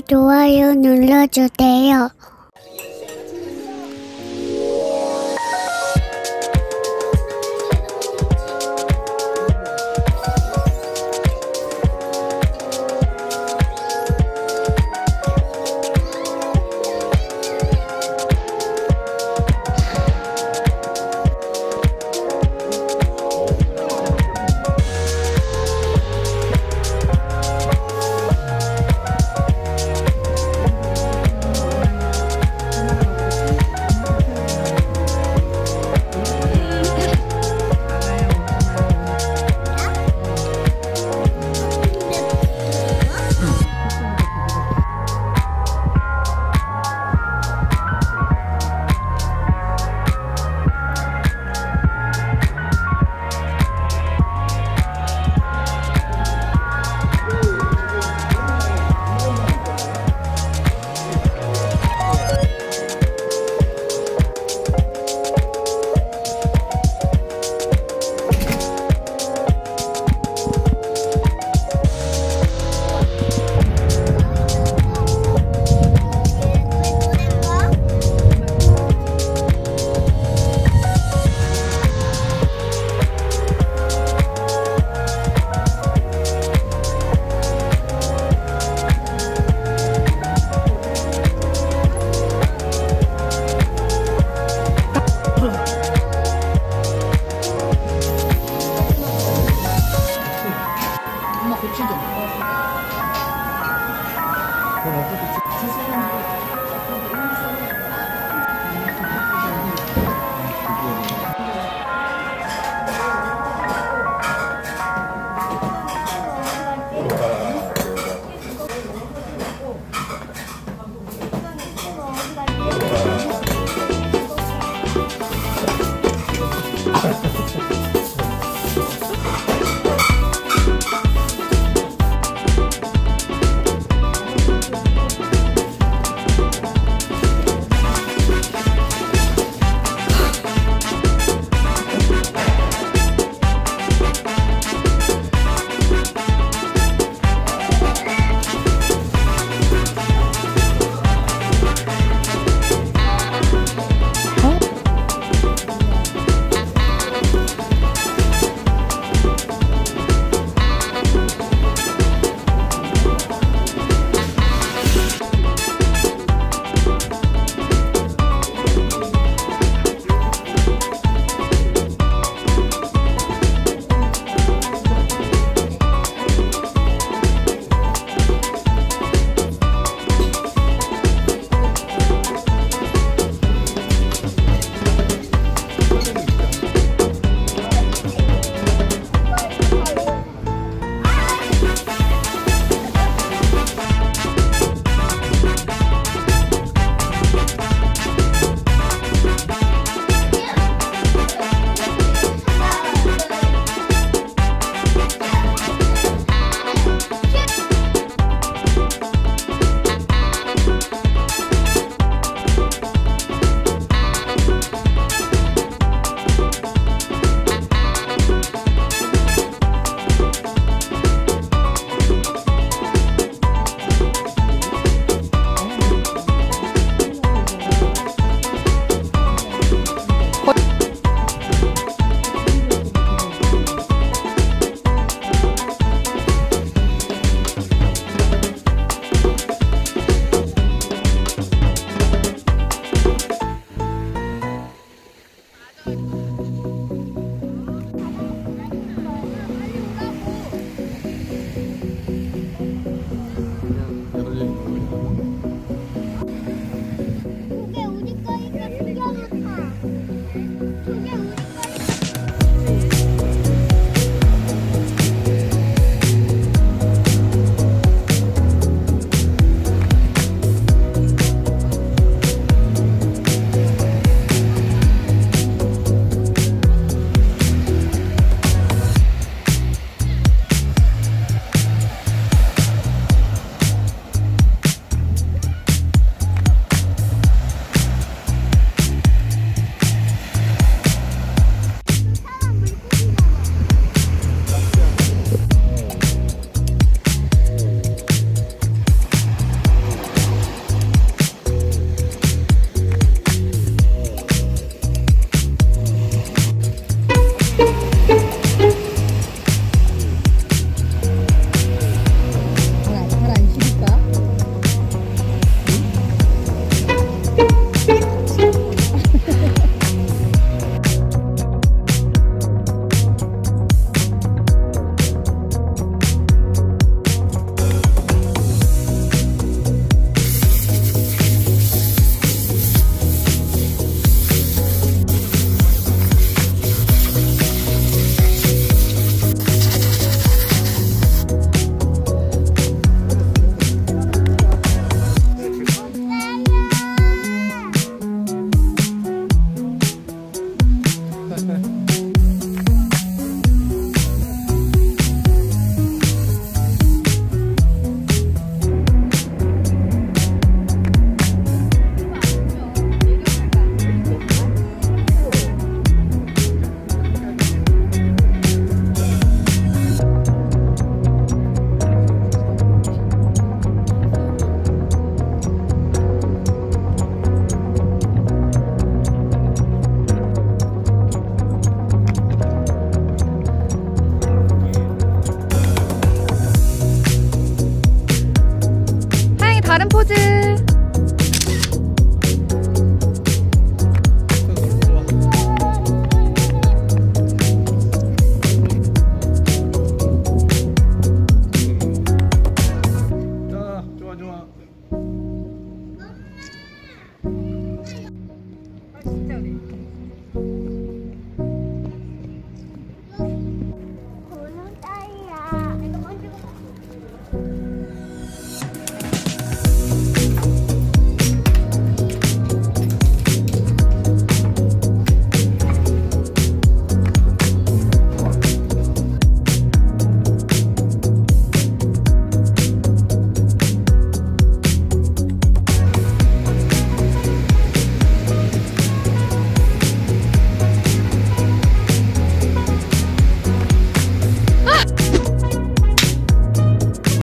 좋아요 눌러주세요. でも私口座に。